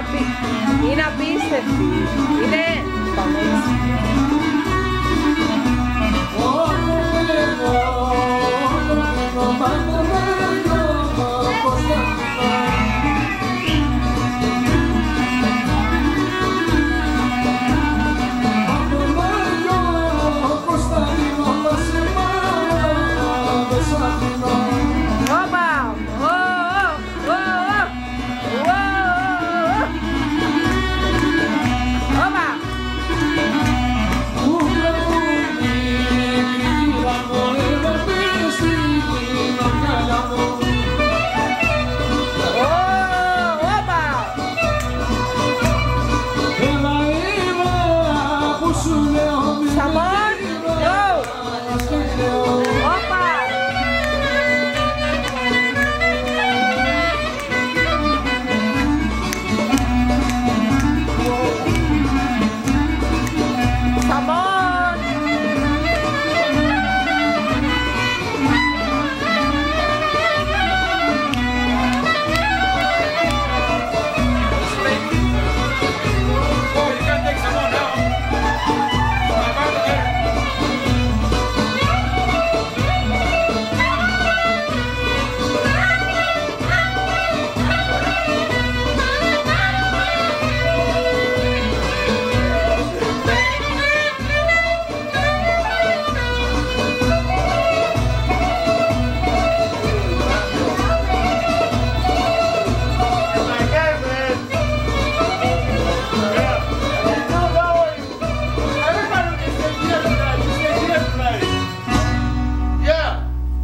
απί- είναι απίστευτη. Είναι... Chamou?